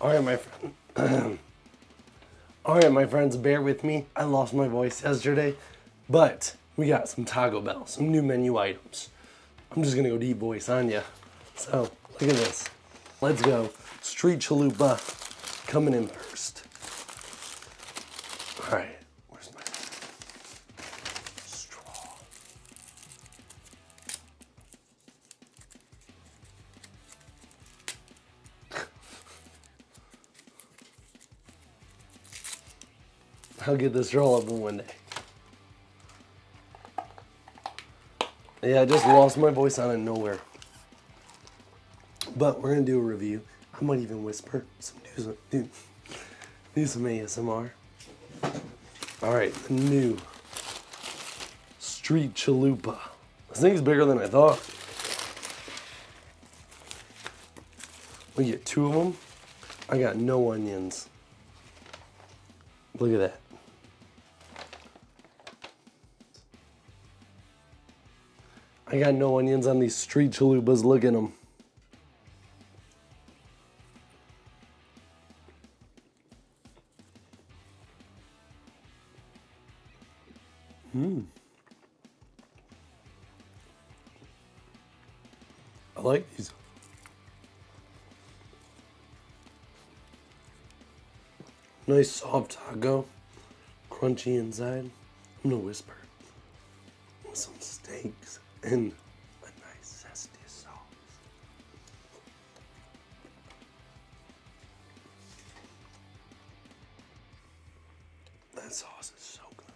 All right, my friend. All right, my friends, bear with me. I lost my voice yesterday, but we got some Taco Bell, some new menu items. I'm just gonna go deep voice on ya. So look at this. Let's go. Street Chalupa coming in first. I'll get this roll up in one day. Yeah, I just lost my voice out of nowhere. But we're gonna do a review. I might even whisper some some do, do some ASMR. All right, new Street Chalupa. This thing's bigger than I thought. We get two of them. I got no onions. Look at that. I got no onions on these street chalupas. Look at them. Mmm. I like these. Nice soft taco, crunchy inside. I'm gonna whisper some steaks and a nice zesty sauce. That sauce is so good.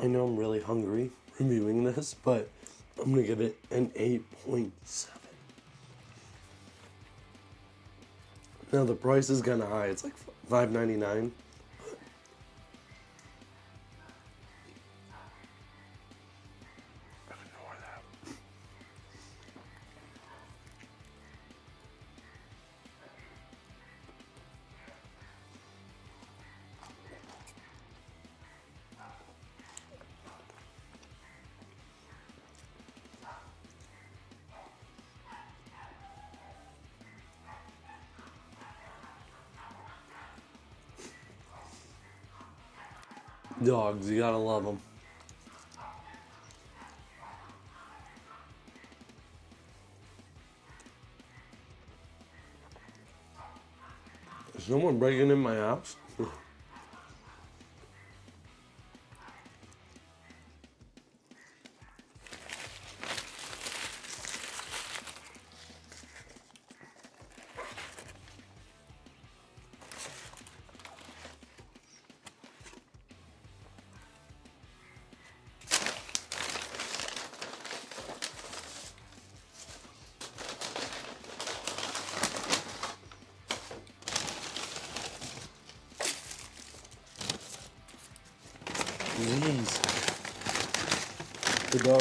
I know I'm really hungry reviewing this, but I'm gonna give it an 8.7. Now the price is kinda high, it's like $5.99. Dogs, you gotta love them. Is someone breaking in my house?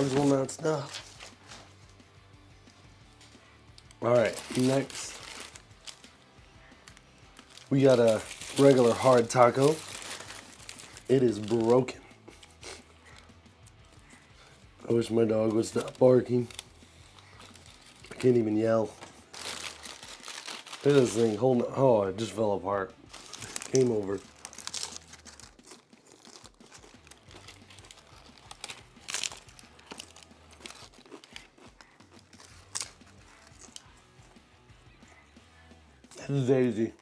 Dogs will not. All right, next. We got a regular hard taco. It is broken. I wish my dog would stop barking. I can't even yell. Look at this thing holding. Oh, it just fell apart. Came over. Easy.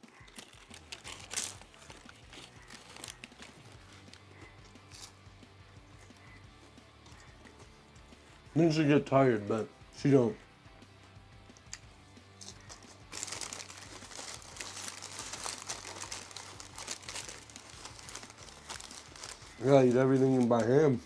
Then she get tired, but she don't. I gotta eat everything by hand.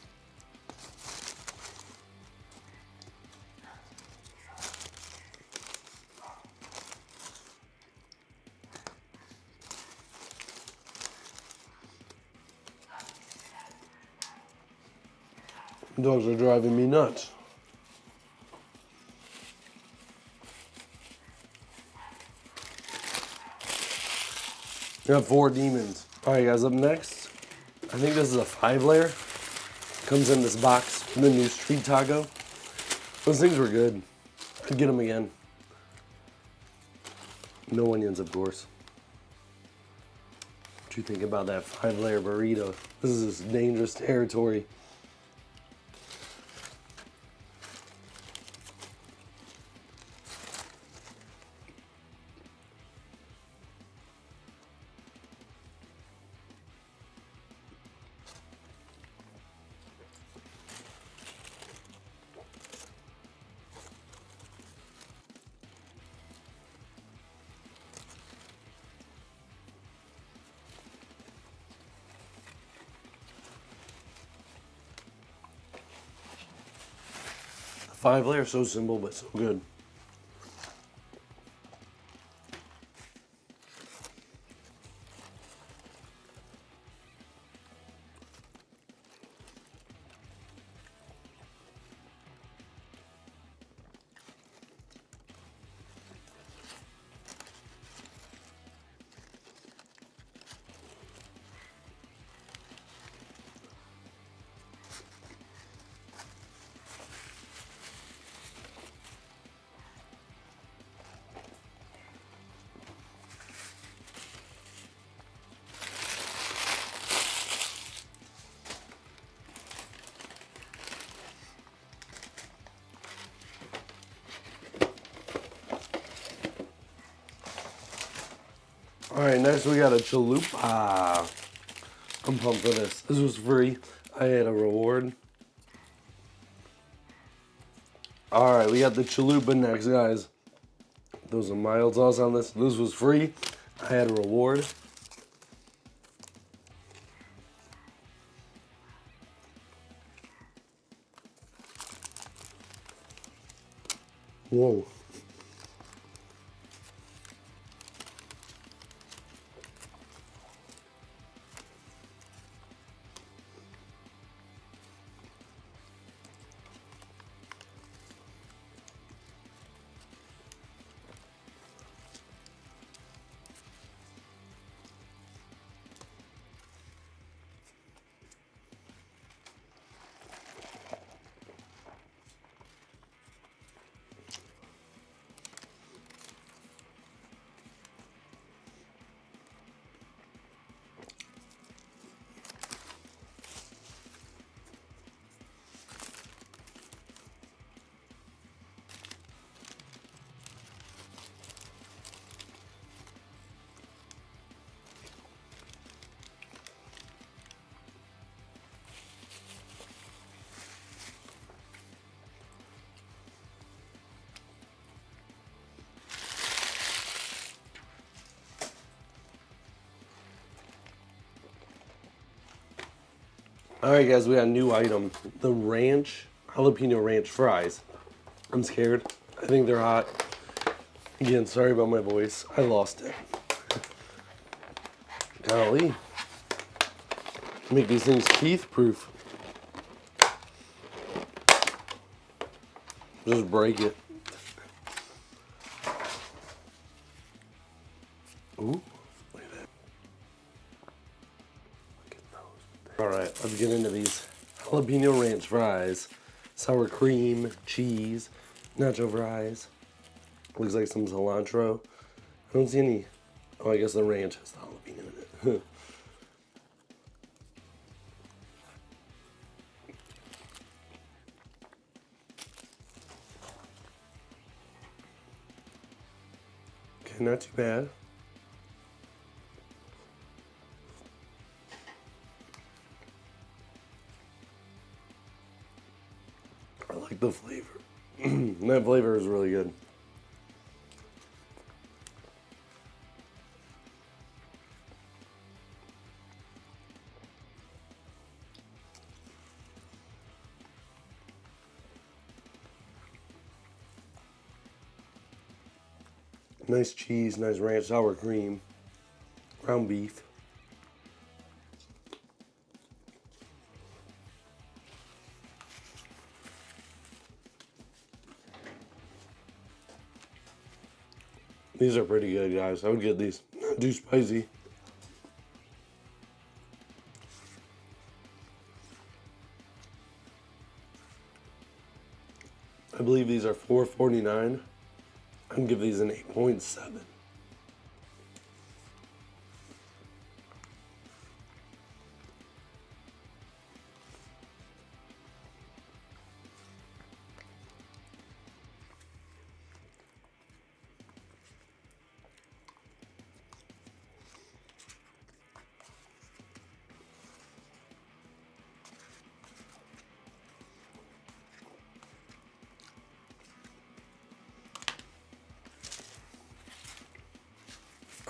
Dogs are driving me nuts. We have four demons. All right, guys, up next, I think this is a five layer. Comes in this box, the new Street Taco. Those things were good. I'd get them again. No onions, of course. What do you think about that five layer burrito? This is dangerous territory. Five layer, so simple but so good. All right, next we got a chalupa. I'm pumped for this. This was free. I had a reward. All right, we got the chalupa next, guys. Those are mild sauce on this. This was free. I had a reward. Whoa. All right, guys, we got a new item. The ranch, jalapeno ranch fries. I'm scared. I think they're hot. Again, sorry about my voice. I lost it. Golly. Make these things teeth proof. Just break it. Get into these jalapeno ranch fries. Sour cream, cheese, nacho fries. Looks like some cilantro. I don't see any. Oh, I guess the ranch has the jalapeno in it. okay, not too bad. The flavor. that flavor is really good. Nice cheese, nice ranch sour cream, ground beef. These are pretty good, guys. I would get these. Not too spicy. I believe these are 4.49. I'm give these an 8.7.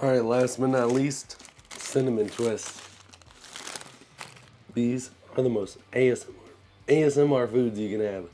All right, last but not least, cinnamon twist. These are the most ASMR ASMR foods you can have.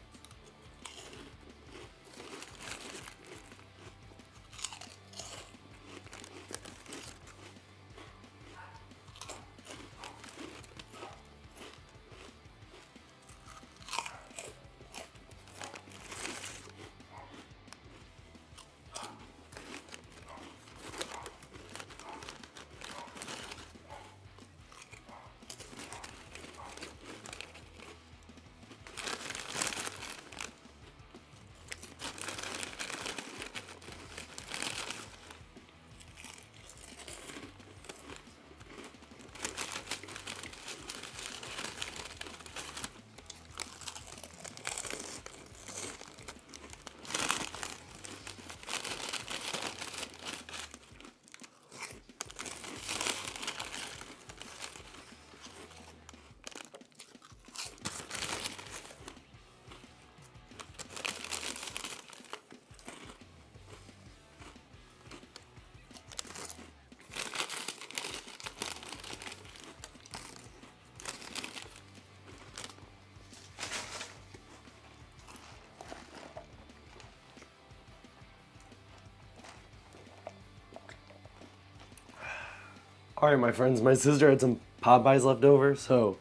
All right, my friends, my sister had some Popeyes left over, so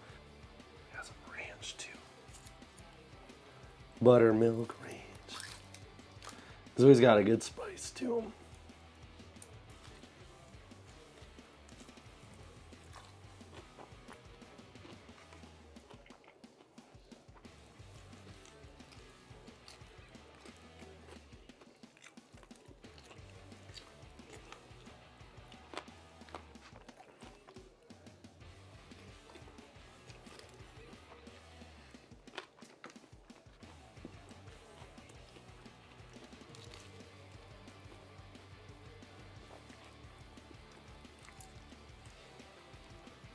got some ranch too. Buttermilk ranch. This always got a good spice to them.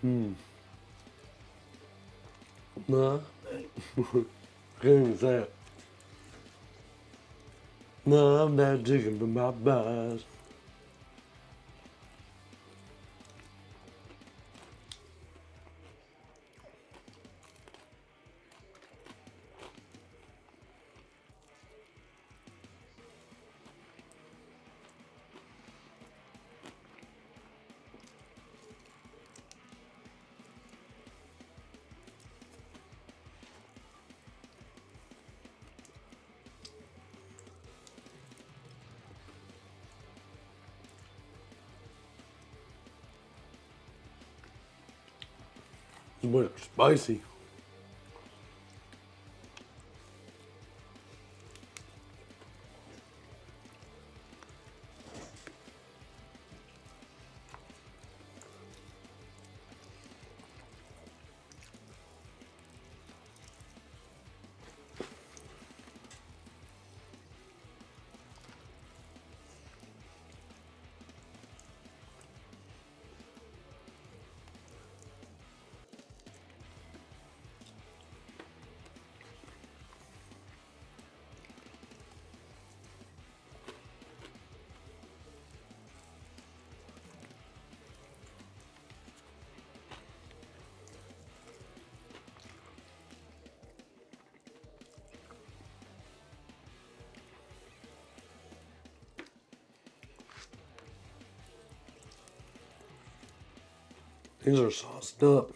Hmm. Even say it. I'm not chicken from my bars. Spicy. These are sauced up.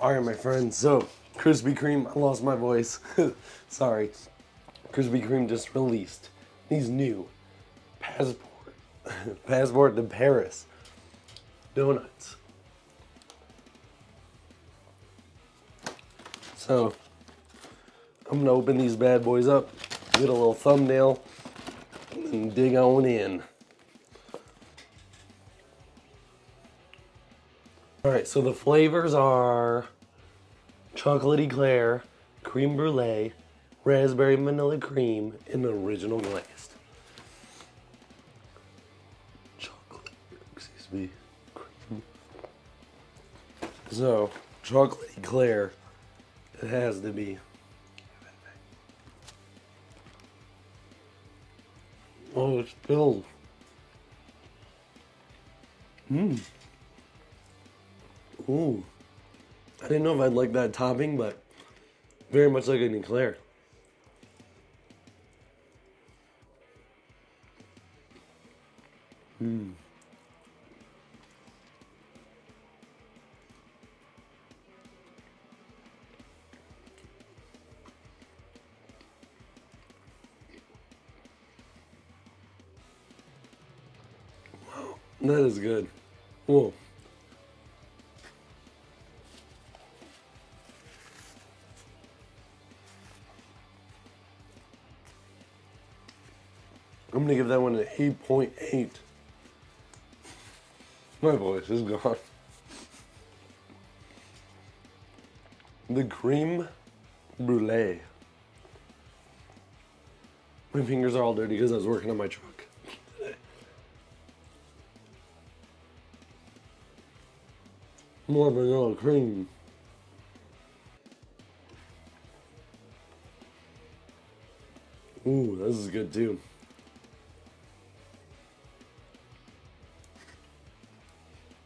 All right, my friends, so Krispy Kreme, I lost my voice. Sorry. Krispy Kreme just released these new passport, passport to Paris donuts. So, I'm gonna open these bad boys up, get a little thumbnail, and dig on in. All right, so the flavors are chocolate eclair, cream brulee, raspberry vanilla cream, in the original glazed. Chocolate. So, chocolate eclair, it has to be. Oh, it's filled. Mmm. Ooh. I didn't know if I'd like that topping, but very much like an eclair. Whoa. I'm gonna give that one an 8.8. My voice is gone. The cream brulee. My fingers are all dirty because I was working on my truck. More vanilla cream. Ooh, this is good too.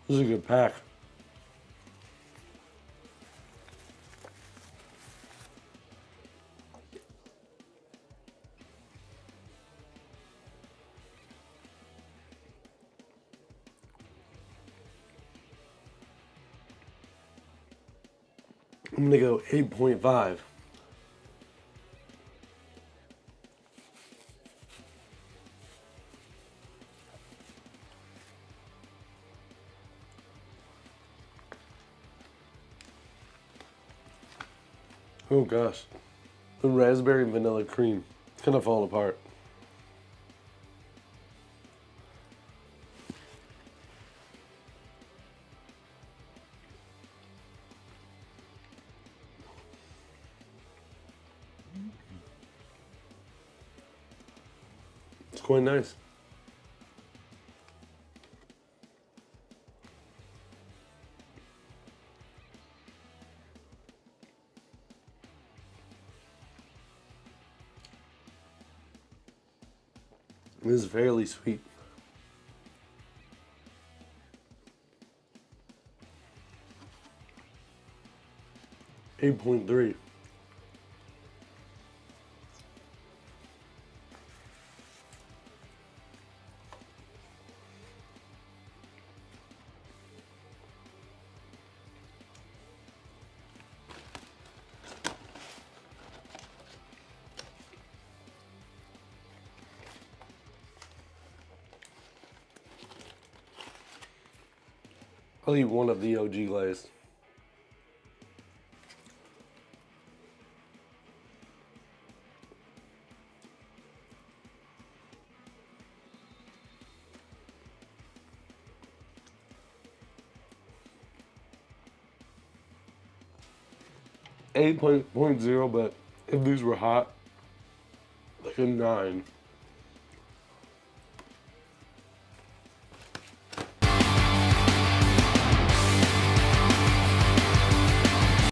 This is a good pack. 8.5. Oh gosh. The raspberry vanilla cream. It's gonna fall apart. Quite nice. It is fairly sweet. Eight point three. I'll eat one of the OG glaze. Eight point point zero, but if these were hot, like a nine.